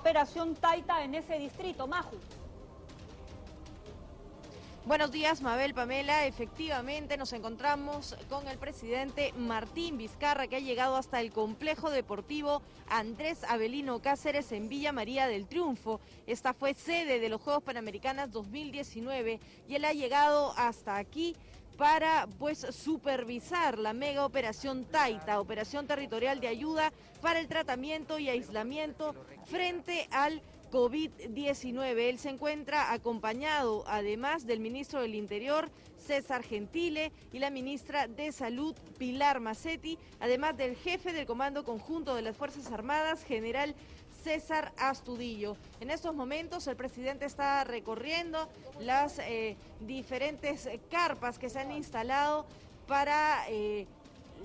Operación Taita en ese distrito, Maju. Buenos días, Mabel Pamela. Efectivamente, nos encontramos con el presidente Martín Vizcarra, que ha llegado hasta el complejo deportivo Andrés Avelino Cáceres en Villa María del Triunfo. Esta fue sede de los Juegos Panamericanos 2019 y él ha llegado hasta aquí para pues supervisar la mega operación Taita, operación territorial de ayuda para el tratamiento y aislamiento frente al COVID-19. Él se encuentra acompañado además del ministro del Interior, César Gentile, y la ministra de Salud, Pilar Macetti, además del jefe del Comando Conjunto de las Fuerzas Armadas, general César Astudillo. En estos momentos el presidente está recorriendo las eh, diferentes carpas que se han instalado para... Eh,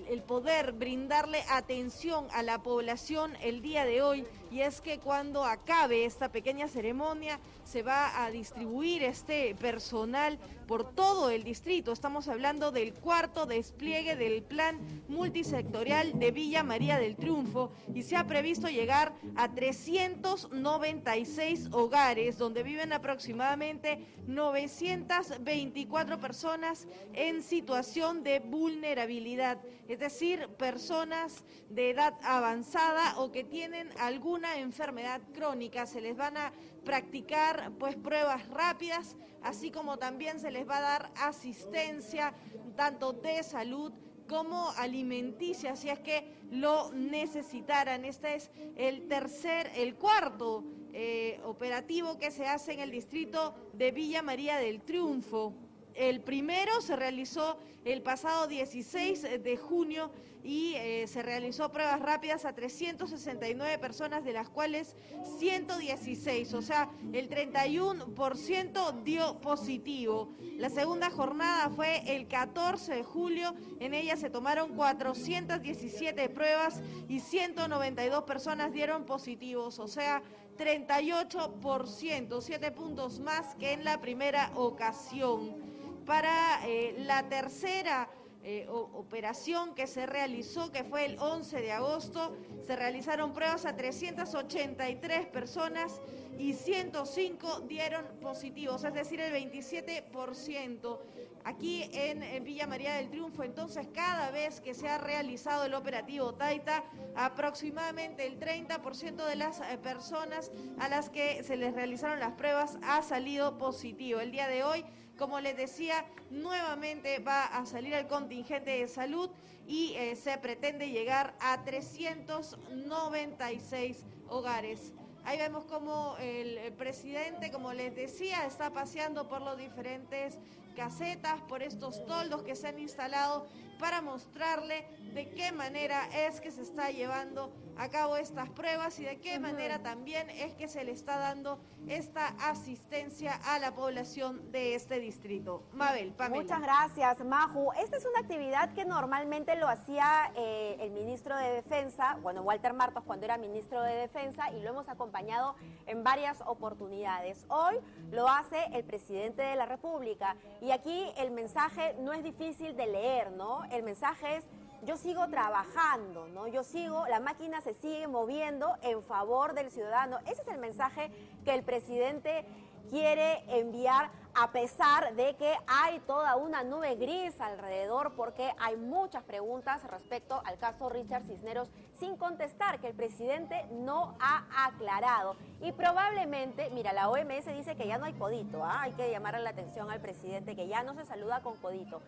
el poder brindarle atención a la población el día de hoy y es que cuando acabe esta pequeña ceremonia se va a distribuir este personal por todo el distrito. Estamos hablando del cuarto despliegue del plan multisectorial de Villa María del Triunfo y se ha previsto llegar a 396 hogares donde viven aproximadamente 924 personas en situación de vulnerabilidad, es decir, personas de edad avanzada o que tienen alguna enfermedad crónica. Se les van a practicar pues pruebas rápidas, así como también se les va a dar asistencia tanto de salud como alimenticia, si es que lo necesitaran. Este es el tercer, el cuarto eh, operativo que se hace en el distrito de Villa María del Triunfo. El primero se realizó el pasado 16 de junio y eh, se realizó pruebas rápidas a 369 personas, de las cuales 116, o sea, el 31% dio positivo. La segunda jornada fue el 14 de julio, en ella se tomaron 417 pruebas y 192 personas dieron positivos, o sea, 38%, 7 puntos más que en la primera ocasión. Para eh, la tercera eh, operación que se realizó, que fue el 11 de agosto. Se realizaron pruebas a 383 personas y 105 dieron positivos, es decir, el 27%. Aquí en, Villa María del Triunfo, entonces, cada vez que se ha realizado el operativo Taita, aproximadamente el 30% de las eh, personas a las que se les realizaron las pruebas ha salido positivo. El día de hoy como les decía, nuevamente va a salir el contingente de salud y eh, se pretende llegar a 396 hogares. Ahí vemos como el presidente, como les decía, está paseando por los diferentes casetas, por estos toldos que se han instalado para mostrarle de qué manera es que se está llevando a cabo estas pruebas y de qué manera también es que se le está dando esta asistencia a la población de este distrito. Mabel, Pamela. Muchas gracias, Maju. Esta es una actividad que normalmente lo hacía eh, el ministro de Defensa, bueno, Walter Martos cuando era ministro de Defensa y lo hemos acompañado en varias oportunidades. Hoy lo hace el presidente de la República y aquí el mensaje no es difícil de leer, ¿no? El mensaje es yo sigo trabajando, ¿no? Yo sigo, la máquina se sigue moviendo en favor del ciudadano. Ese es el mensaje que el presidente quiere enviar a pesar de que hay toda una nube gris alrededor porque hay muchas preguntas respecto al caso Richard Cisneros sin contestar que el presidente no ha aclarado. Y probablemente, mira, la OMS dice que ya no hay codito, ¿ah? hay que llamar la atención al presidente que ya no se saluda con codito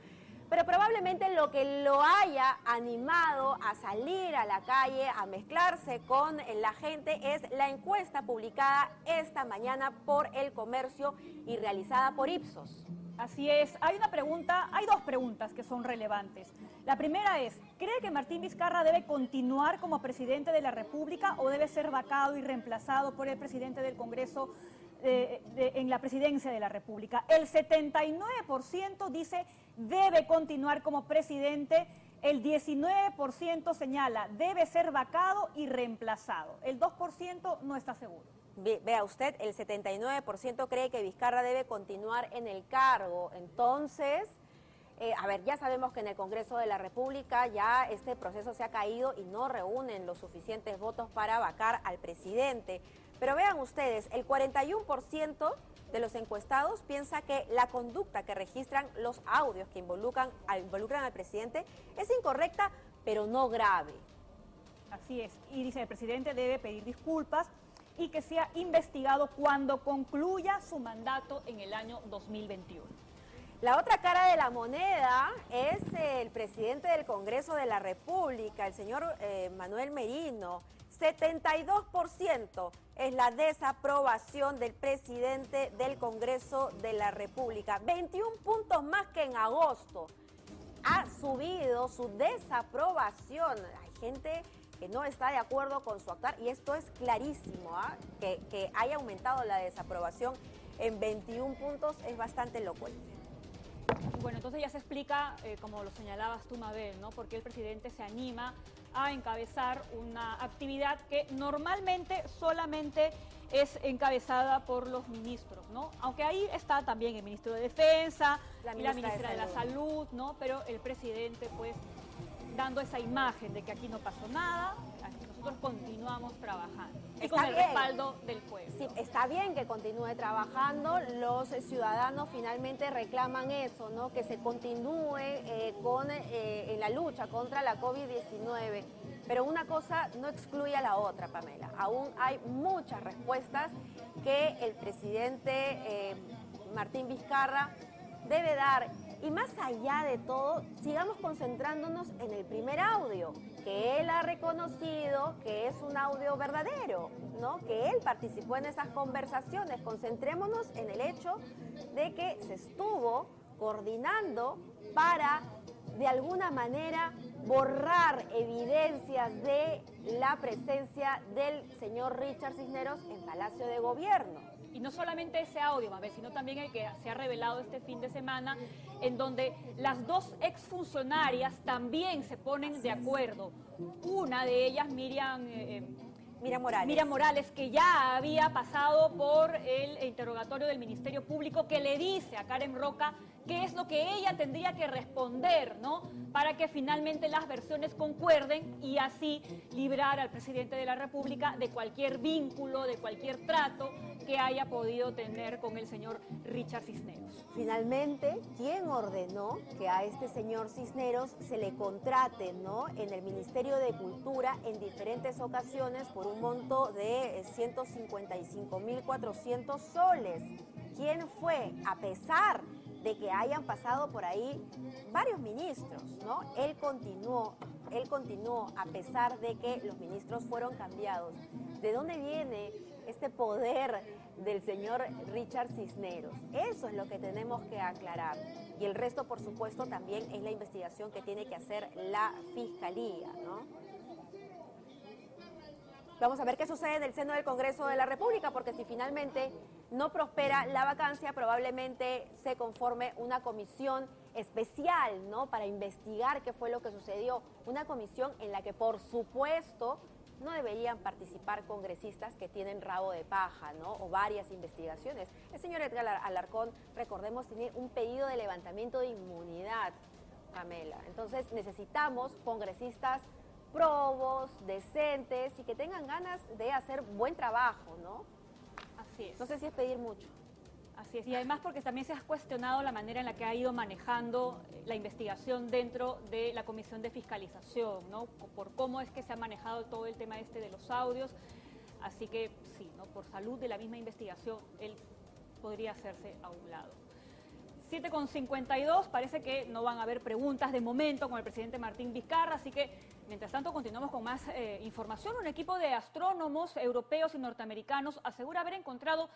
pero probablemente lo que lo haya animado a salir a la calle, a mezclarse con la gente, es la encuesta publicada esta mañana por el comercio y realizada por Ipsos. Así es. Hay una pregunta, hay dos preguntas que son relevantes. La primera es, ¿cree que Martín Vizcarra debe continuar como presidente de la República o debe ser vacado y reemplazado por el presidente del Congreso en la presidencia de la República. El 79% dice debe continuar como presidente, el 19% señala debe ser vacado y reemplazado, el 2% no está seguro. Vea usted, el 79% cree que Vizcarra debe continuar en el cargo. Entonces, eh, a ver, ya sabemos que en el Congreso de la República ya este proceso se ha caído y no reúnen los suficientes votos para vacar al presidente. Pero vean ustedes, el 41% de los encuestados piensa que la conducta que registran los audios que involucran, involucran al presidente es incorrecta, pero no grave. Así es, y dice el presidente debe pedir disculpas y que sea investigado cuando concluya su mandato en el año 2021. La otra cara de la moneda es el presidente del Congreso de la República, el señor eh, Manuel Merino. 72% es la desaprobación del presidente del Congreso de la República. 21 puntos más que en agosto. Ha subido su desaprobación. Hay gente que no está de acuerdo con su actuar y esto es clarísimo, ¿ah? que, que haya aumentado la desaprobación en 21 puntos es bastante loco. Bueno, entonces ya se explica, eh, como lo señalabas tú, Mabel, ¿no? Por qué el presidente se anima a encabezar una actividad que normalmente solamente es encabezada por los ministros, ¿no? Aunque ahí está también el ministro de Defensa y la ministra de, de la Salud, ¿no? Pero el presidente, pues, dando esa imagen de que aquí no pasó nada, nosotros continuamos trabajando. Y con el respaldo del pueblo. Sí, está bien que continúe trabajando, los ciudadanos finalmente reclaman eso, ¿no? Que se continúe eh, con, eh, en la lucha contra la COVID-19. Pero una cosa no excluye a la otra, Pamela. Aún hay muchas respuestas que el presidente eh, Martín Vizcarra debe dar y más allá de todo, sigamos concentrándonos en el primer audio, que él ha reconocido que es un audio verdadero, ¿no? Que él participó en esas conversaciones. Concentrémonos en el hecho de que se estuvo coordinando para de alguna manera borrar evidencias de la presencia del señor Richard Cisneros en Palacio de Gobierno. Y no solamente ese audio, Mabel, sino también el que se ha revelado este fin de semana, en donde las dos exfuncionarias también se ponen de acuerdo. Una de ellas, Miriam... Eh, eh, Miriam Morales. Miriam Morales, que ya había pasado por el interrogatorio del Ministerio Público, que le dice a Karen Roca qué es lo que ella tendría que responder, ¿no? Para que finalmente las versiones concuerden y así librar al presidente de la República de cualquier vínculo, de cualquier trato que haya podido tener con el señor Richard Cisneros. Finalmente, ¿quién ordenó que a este señor Cisneros se le contrate, ¿no? En el Ministerio de Cultura en diferentes ocasiones por un monto de 155.400 soles. ¿Quién fue? A pesar de que hayan pasado por ahí varios ministros, ¿no? Él continuó, él continuó a pesar de que los ministros fueron cambiados. ¿De dónde viene este poder del señor Richard Cisneros? Eso es lo que tenemos que aclarar. Y el resto, por supuesto, también es la investigación que tiene que hacer la Fiscalía, ¿no? Vamos a ver qué sucede en el seno del Congreso de la República, porque si finalmente no prospera la vacancia, probablemente se conforme una comisión especial, ¿no? Para investigar qué fue lo que sucedió. Una comisión en la que, por supuesto, no deberían participar congresistas que tienen rabo de paja, ¿no? O varias investigaciones. El señor Edgar Alarcón, recordemos, tiene un pedido de levantamiento de inmunidad, Pamela. Entonces necesitamos congresistas probos, decentes y que tengan ganas de hacer buen trabajo, ¿no? Así es. No sé si es pedir mucho. Así es, y además porque también se ha cuestionado la manera en la que ha ido manejando eh, la investigación dentro de la Comisión de Fiscalización, ¿no? Por cómo es que se ha manejado todo el tema este de los audios. Así que sí, ¿no? Por salud de la misma investigación, él podría hacerse a un lado. 7.52, parece que no van a haber preguntas de momento con el presidente Martín Vizcarra, así que mientras tanto continuamos con más eh, información. Un equipo de astrónomos europeos y norteamericanos asegura haber encontrado